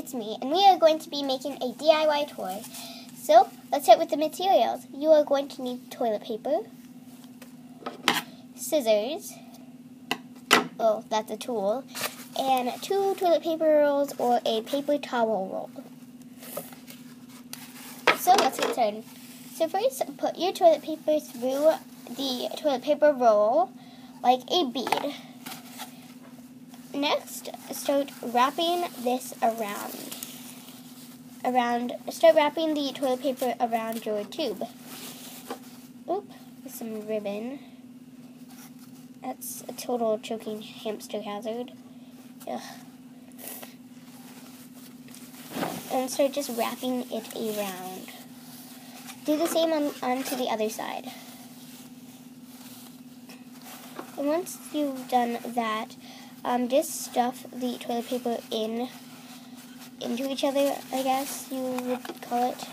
it's me, and we are going to be making a DIY toy. So, let's start with the materials. You are going to need toilet paper, scissors, oh, that's a tool, and two toilet paper rolls or a paper towel roll. So, let's get started. So first, put your toilet paper through the toilet paper roll like a bead. Next, start wrapping this around. Around, start wrapping the toilet paper around your tube. Oop, some ribbon. That's a total choking hamster hazard. Ugh. And start just wrapping it around. Do the same on, onto the other side. And once you've done that, um, just stuff the toilet paper in into each other, I guess you would call it.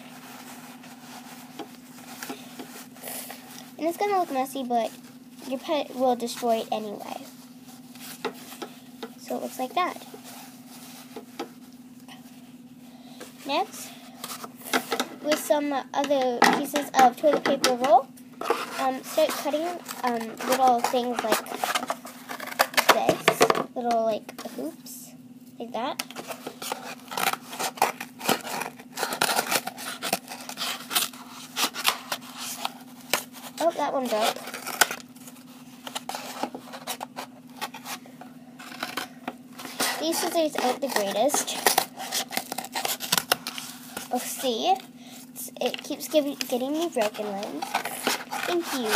And it's going to look messy, but your pet will destroy it anyway. So it looks like that. Next, with some other pieces of toilet paper roll, um, start cutting um, little things like this, little like hoops, like that. Oh, that one broke. These scissors aren't the greatest. Oh, see? It's, it keeps giving, getting me broken ones. Thank you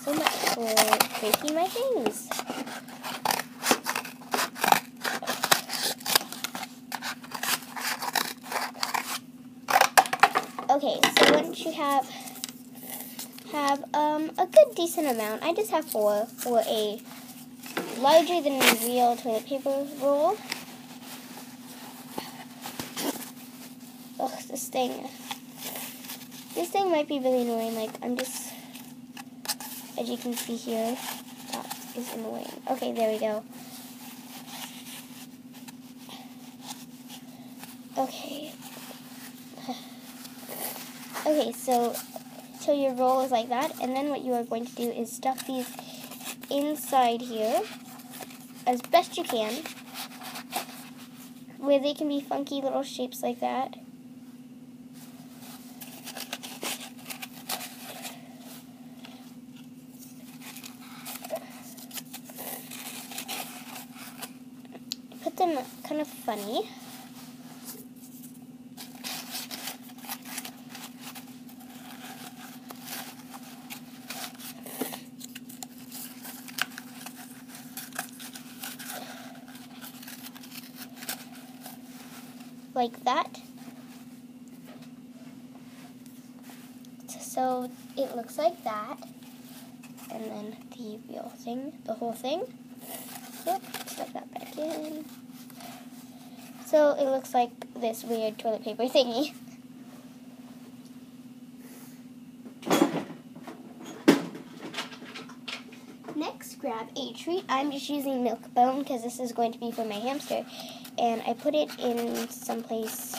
so much for breaking my things. So once you have have um, a good decent amount, I just have four for a larger than real toilet paper roll. Ugh, this thing. This thing might be really annoying. Like, I'm just, as you can see here, that is annoying. Okay, there we go. Okay. Okay, so, so your roll is like that, and then what you are going to do is stuff these inside here as best you can, where they can be funky little shapes like that. Put them kind of funny. Like that. So it looks like that. And then the real thing, the whole thing. Yep, stuff that back in. So it looks like this weird toilet paper thingy. Next, grab a treat. I'm just using Milk-Bone because this is going to be for my hamster and I put it in some place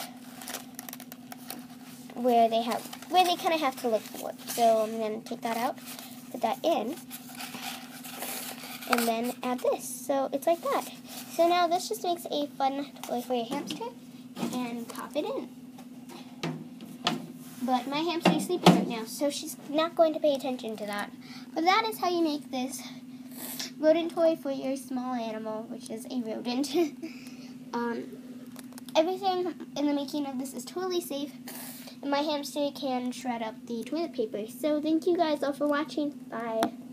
where they have where they kind of have to look for it. So I'm going to take that out, put that in, and then add this. So it's like that. So now this just makes a fun toy for your hamster, and pop it in. But my hamster is sleeping right now, so she's not going to pay attention to that. But that is how you make this rodent toy for your small animal, which is a rodent. Um, everything in the making of this is totally safe, and my hamster can shred up the toilet paper. So thank you guys all for watching. Bye.